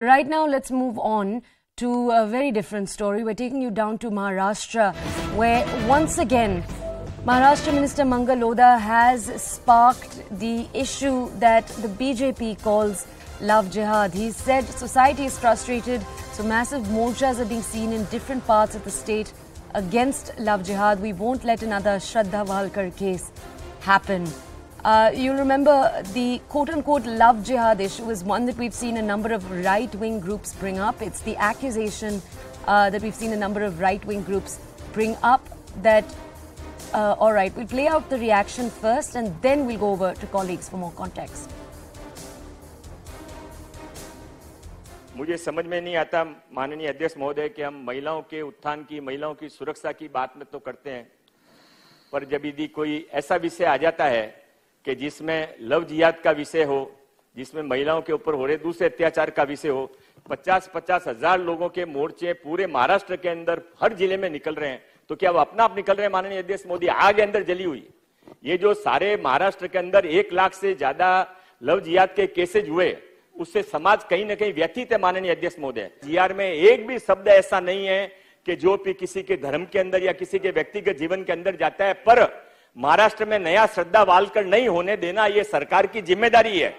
Right now, let's move on to a very different story. We're taking you down to Maharashtra, where once again, Maharashtra Minister Mangal Lodha has sparked the issue that the BJP calls love jihad. He said society is frustrated, so massive morchas are being seen in different parts of the state against love jihad. We won't let another Shraddha Walkar case happen. Uh, you remember the quote unquote love jihad issue is one that we've seen a number of right wing groups bring up. It's the accusation uh, that we've seen a number of right wing groups bring up that. Uh, all right, we'll play out the reaction first and then we'll go over to colleagues for more context. मुझे समझ में नहीं आता माननीय अध्यक्ष महोदय कि हम महिलाओं के उत्थान की महिलाओं की सुरक्षा की बात में तो करते हैं पर जब यदि कोई ऐसा विषय आ जाता है कि जिसमें लव जिहाद का विषय हो, जिसमें महिलाओं के ऊपर हो रहे दूसरे अत्याचार का विषय हो पचास पचास हज़ार लोगों के मोर्चे पूरे महाराष्ट्र के अंदर हर ज़िले में निकल रहे हैं। तो क्या वो अपना आप निकल रहे हैं, माननीय अध्यक्ष मोदी? आग अंदर जली हुई। ये जो सारे महाराष्ट्र के अंदर एक लाख से ज़्यादा लव जिहाद के केसेज हुए, उससे समाज कहीं ना कहीं व्यथित है, माननीय अध्यक्ष महोदय जीआर में एक भी शब्द ऐसा नहीं है कि जो भी किसी के धर्म के अंदर या किसी के व्यक्तिगत जीवन के अंदर जाता है, पर महाराष्ट्र में नया श्रद्धा वालकर नहीं होने देना ये सरकार की ज़िम्मेदारी है।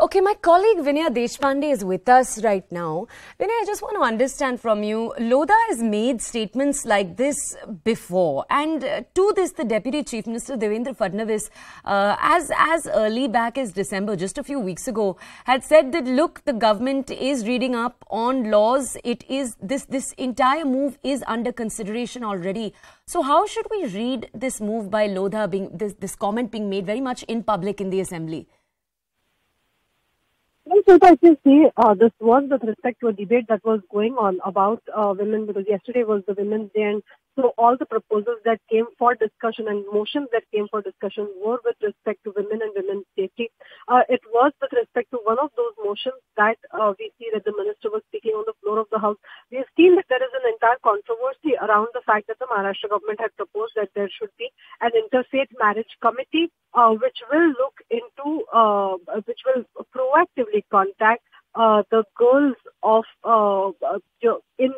Okay, my colleague Vinaya Deshpande is with us right now. Vinaya, I just want to understand from you, Lodha has made statements like this before. And uh, to this, the Deputy Chief Minister Devendra Fadnavis, uh, as, as early back as December, just a few weeks ago, had said that, look, the government is reading up on laws. It is, this, this entire move is under consideration already. So how should we read this move by Lodha being, this, this comment being made very much in public in the assembly? Well, so I just say uh, this was with respect to a debate that was going on about uh, women because yesterday was the Women's Day and so all the proposals that came for discussion and motions that came for discussion were with respect to women and women's safety. Uh, it was with respect to one of those motions that uh, we see that the minister was speaking on the floor of the House. We have seen that there is an entire controversy around the fact that the Maharashtra government had proposed that there should be an interfaith marriage committee uh, which will look into, uh, which will proactively contact uh, the girls of uh, uh, in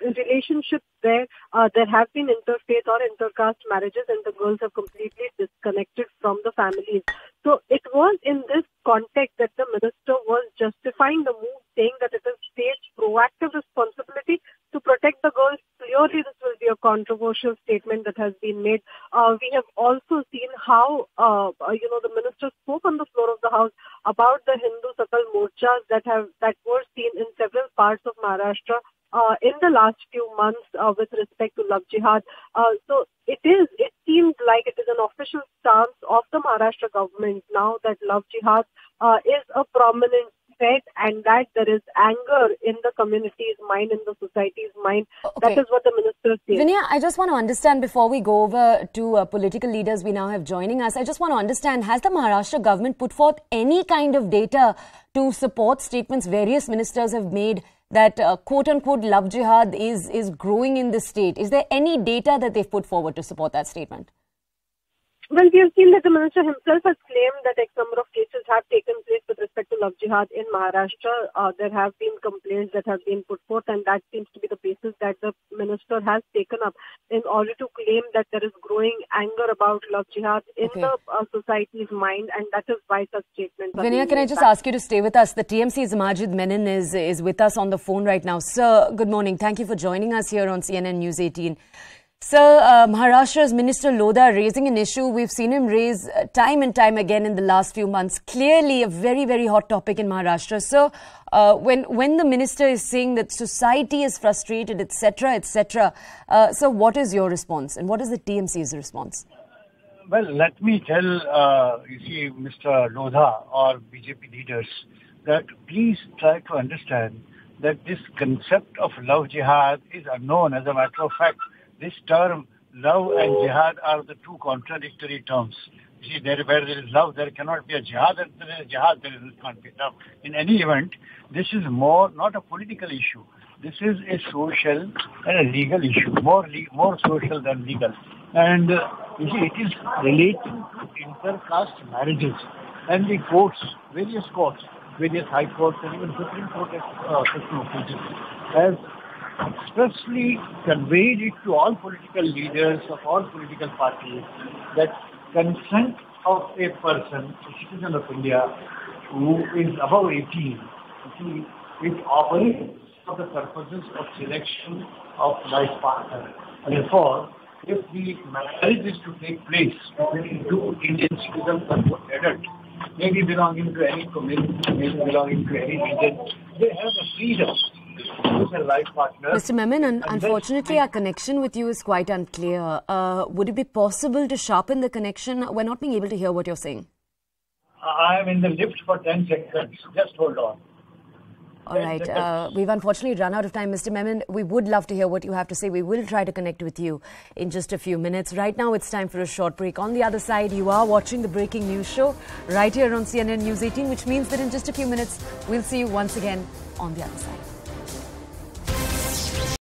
relationships where uh, there have been interfaith or intercaste marriages and the girls have completely disconnected from the families. So it was in this context that the minister was justifying the move, saying that it is state's proactive responsibility to protect the girls. Clearly, this will be a controversial statement that has been made. Uh, we have also seen how, uh, you know, the minister spoke on the floor of the house about the Hindu Sakal Morchas that have that were seen in several parts of Maharashtra uh, in the last few months uh, with respect to love jihad. Uh, so it is, it seems like it is an official stance of the Maharashtra government now that love jihad uh, is a prominent and that there is anger in the community's mind, in the society's mind. Okay. That is what the minister says. Vinaya, I just want to understand before we go over to uh, political leaders we now have joining us, I just want to understand has the Maharashtra government put forth any kind of data to support statements various ministers have made that uh, quote unquote love jihad is, is growing in the state. Is there any data that they've put forward to support that statement? Well, we have seen that the minister himself has claimed that X number of cases have taken place with respect to love jihad in Maharashtra. Uh, there have been complaints that have been put forth, and that seems to be the basis that the minister has taken up in order to claim that there is growing anger about love jihad in Okay. the uh, society's mind, and that is why such statements are Vinaya, can I just ask you to stay with us? The TMC's Majid Memon is, is with us on the phone right now. Sir, good morning. Thank you for joining us here on CNN News 18. Sir, uh, Maharashtra's Minister Lodha raising an issue we've seen him raise uh, time and time again in the last few months. Clearly a very, very hot topic in Maharashtra. So, uh, when, when the minister is saying that society is frustrated, etc., etc., uh, so what is your response and what is the TMC's response? Well, let me tell, uh, you see, Mr. Lodha or BJP leaders that please try to understand that this concept of love jihad is unknown. As a matter of fact, this term love and jihad are the two contradictory terms. You see, there, where there is love, there cannot be a jihad, and there is jihad, there is- can't be love. In any event, this is more not a political issue. This is a social and a legal issue, more le- more social than legal. And uh, you see, it is relating to intercaste marriages. And the courts, various courts, various high courts and even Supreme Court uh, has expressly conveyed it to all political leaders of all political parties that consent of a person, a citizen of India, who is above 18, see, it operates for the purposes of selection of life partner. Therefore, if the marriage is to take place between two Indian citizens or both adult, maybe belonging to any community, maybe belonging to any region, they have the freedom Mr. Memon, un- unfortunately, our connection with you is quite unclear. Uh, would it be possible to sharpen the connection? We're not being able to hear what you're saying. I am in the lift for 10 seconds. Just hold on. All right. Uh, we've unfortunately run out of time, Mr. Memon. We would love to hear what you have to say. We will try to connect with you in just a few minutes. Right now, it's time for a short break. On the other side, you are watching the breaking news show right here on CNN News 18, which means that in just a few minutes, we'll see you once again on the other side.